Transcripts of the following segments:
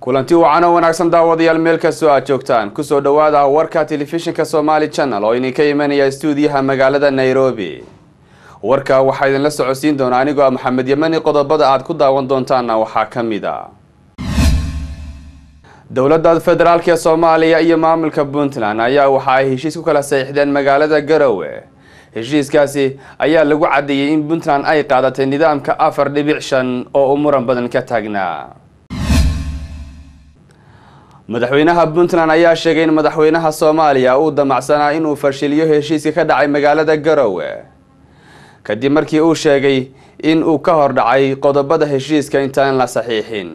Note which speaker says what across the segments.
Speaker 1: kulanti wacan oo wanaagsan daawadayaal meel kastoo aad joogtaan. Kusoo dhawaada warka telefishinka somaali channel oo idinka imanaya stuudiyaha magaalada nairobi. Warka waxaa idinla socodsiin doona anigoo ah maxamed yamani qodobada aad ku daawan doontaana waxaa ka mid a dowladda federaalk ee soomaaliya iyo maamulka puntland ayaa waxa ay heshiis ku kala saxiixdeen magaalada garowe. Heshiiskaasi ayaa lagu caddeeyey in puntland ay qaadatay nidaamka afar dhibic shan oo u muran badan ka taagnaa madaxweynaha puntland ayaa sheegay in madaxweynaha soomaaliya uu damacsanaa inuu fashiliyo heshiiska ka dhacay magaalada garowe. Kadib markii uu sheegay in uu ka hor dhacay qodobada heshiiska intaan la saxiixin.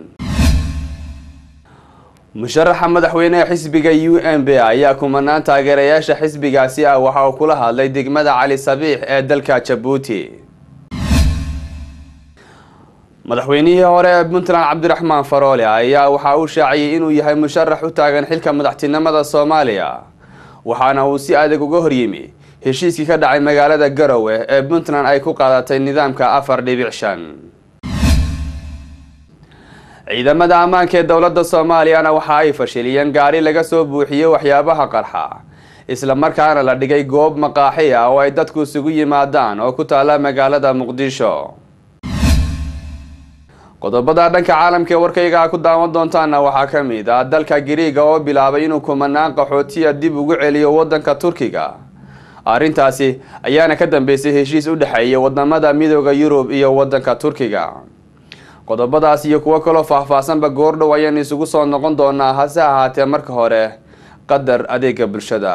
Speaker 1: Musharaxa madaxweyneha xisbiga u m b ayaa kumanaan taageerayaasha xisbigaasi ah waxa uu kula hadlay degmada cali sabiix ee dalka jabuuti madaxweynihii hore ee puntland cabdiraxmaan faroole ayaa waxa uu shaaciyey inuu yahay musharax u taagan xilka madaxtinimada soomaaliya waxaana uu si adag uga horyimi heshiiskii ka dhacay magaalada garowe ee puntland ay ku qaadatay nidaamka afar dhibic shan. Ciidamada ammaanka ee dowladda soomaaliyana waxa ay fashiliyeen gaari laga soo buuxiyey waxyaabaha qarxa isla markaana la dhigay goob maqaaxi ah oo ay dadku isugu yimaadaan oo ku taala magaalada muqdisho qodobada dhanka caalamka ee warkayga ku daawan doontaana waxaa ka mid ah dalka giriiga oo bilaabay inuu kumanaan qaxootiya dib ugu celiyo wadanka turkiga. Arrintaasi ayaana ka dambeysay heshiis u dhexeeya waddamada midooda yurub iyo wadanka turkiga. Qodobadaas iyo kuwo kaloo faahfaahsanba goordhow ayaan isugu soo noqon doonaa hase ahaatee marka hore qadar adeega bulshada